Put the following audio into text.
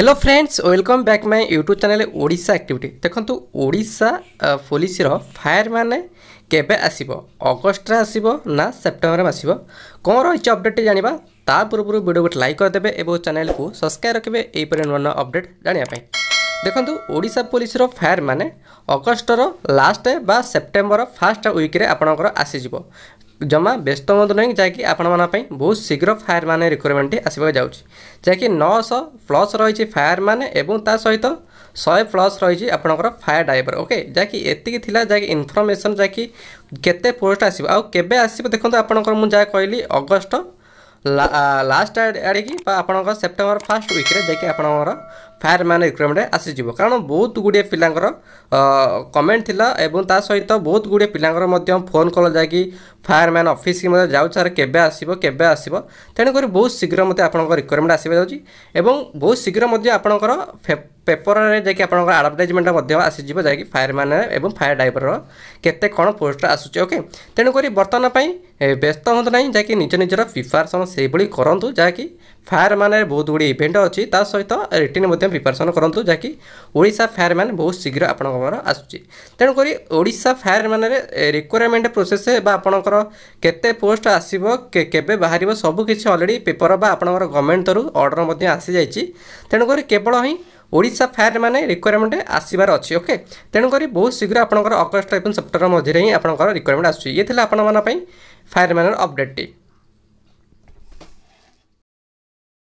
hello friends welcome back my YouTube channel Odisha activity দেখন্তু Odisha পুলিশর fire মানে কেবে আসিব অগস্টরে আসিব না সেপ্টেম্বরে আসিব কম রয়েছে অপডেটটি জাঁয়া তা পূর্বর ভিডিওকে লাইক করেদেবে এবং চ্যানেলকে সবসক্রাইব রাখবে এইপরি নূন নূন অপডেট জাঁয়া দেখন্তু ওড়িশা পুলিশর ফায়ার মানে অগস্টর লাস্ট বা সেপ্টেম্বর ফার্স্ট উইক্রে আপনার আসিযোগ ଜମା ବ୍ୟସ୍ତ ହୁଅନ୍ତୁ ନାହିଁ ଯାହାକି ଆପଣମାନଙ୍କ ପାଇଁ ବହୁତ ଶୀଘ୍ର ଫାୟାରମ୍ୟାନ୍ ରିକ୍ରୁଟମେଣ୍ଟ ଆସିବାକୁ ଯାଉଛି ଯାହାକି ନଅଶହ ପ୍ଲସ୍ ରହିଛି ଫାୟାରମ୍ୟାନ୍ ଏବଂ ତା ସହିତ ଶହେ ପ୍ଲସ୍ ରହିଛି ଆପଣଙ୍କର ଫାୟାର ଡ୍ରାଇଭର ଓକେ ଯାହାକି ଏତିକି ଥିଲା ଯାହାକି ଇନଫର୍ମେସନ୍ ଯାହାକି କେତେ ପୋଷ୍ଟ ଆସିବ ଆଉ କେବେ ଆସିବ ଦେଖନ୍ତୁ ଆପଣଙ୍କର ମୁଁ ଯାହା କହିଲି ଅଗଷ୍ଟ ଲାଷ୍ଟ ଆଡ଼ିକି ବା ଆପଣଙ୍କ ସେପ୍ଟେମ୍ବର ଫାଷ୍ଟ ୱିକ୍ରେ ଯାଇକି ଆପଣଙ୍କର ଫାୟାର ମ୍ୟାନ୍ ରିକ୍ରୁଟମେଣ୍ଟ ଆସିଯିବ କାରଣ ବହୁତ ଗୁଡ଼ିଏ ପିଲାଙ୍କର କମେଣ୍ଟ ଥିଲା ଏବଂ ତା ସହିତ ବହୁତ ଗୁଡ଼ିଏ ପିଲାଙ୍କର ମଧ୍ୟ ଫୋନ୍ କଲ୍ ଯାଇକି ଫାୟାର ମ୍ୟାନ୍ ଅଫିସକି ମଧ୍ୟ ଯାଉଛି ସାର୍ କେବେ ଆସିବ କେବେ ଆସିବ ତେଣୁକରି ବହୁତ ଶୀଘ୍ର ମଧ୍ୟ ଆପଣଙ୍କ ରିକ୍ରୁଟମେଣ୍ଟ ଆସିବା ଯାଉଛି ଏବଂ ବହୁତ ଶୀଘ୍ର ମଧ୍ୟ ଆପଣଙ୍କର পেপରରେ ଯାଇକି ଆପଣଙ୍କର ଆଡ଼ଭର୍ଟାଇଜମେଣ୍ଟ ମଧ୍ୟ ଆସିଯିବ ଯାହାକି ଫାୟାରମ୍ୟାନ୍ ଏବଂ ଫାୟାର ଡ୍ରାଇଭରର କେତେ କ'ଣ ପୋଷ୍ଟ ଆସୁଛି ଓକେ ତେଣୁକରି ବର୍ତ୍ତମାନ ପାଇଁ ବ୍ୟସ୍ତ ହୁଅନ୍ତୁ ନାହିଁ ଯାହାକି ନିଜ ନିଜର ପ୍ରିପାରେସନ୍ ସେଇଭଳି କରନ୍ତୁ ଯାହାକି ଫାୟାରମ୍ୟାନ୍ ବହୁତ ଗୁଡ଼ିଏ ଇଭେଣ୍ଟ ଅଛି ତା ସହିତ ରିଟିନ୍ ମଧ୍ୟ ପ୍ରିପାରେସନ୍ କରନ୍ତୁ ଯାହାକି ଓଡ଼ିଶା ଫାୟାରମ୍ୟାନ୍ ବହୁତ ଶୀଘ୍ର ଆପଣଙ୍କର ଆସୁଛି ତେଣୁକରି ଓଡ଼ିଶା ଫାୟାରମ୍ୟାନ୍ରେ ରିକ୍ୱାରମେଣ୍ଟ ପ୍ରୋସେସ୍ ବା ଆପଣଙ୍କର କେତେ ପୋଷ୍ଟ ଆସିବ କେବେ ବାହାରିବ ସବୁ କିଛି ଅଲରେଡ଼ି ପେପର ବା ଆପଣଙ୍କର ଗଭର୍ଣ୍ଣମେଣ୍ଟ ତରଫରୁ ଅର୍ଡ଼ର ମଧ୍ୟ ଆସିଯାଇଛି ତେଣୁକରି କେବଳ ହିଁ ওড়িশা ଫ୍ୟାଟ୍ ମାନେ ରିକ୍ୱାରମେଣ୍ଟ ଆସିବାର ଅଛି ଓକେ ତେଣୁକରି ବହୁତ ଶୀଘ୍ର ଆପଣଙ୍କର ଅଗଷ୍ଟ ଏବଂ ସେପ୍ଟେମ୍ବର ମଧ୍ୟରେ ହିଁ ଆପଣଙ୍କର ରିକ୍ୱାରମେଣ୍ଟ ଆସୁଛି ଇଏ ଥିଲା ଆପଣମାନଙ୍କ ପାଇଁ ଫାୟାରମ୍ୟାନ୍ର ଅପଡ଼େଟ୍ଟି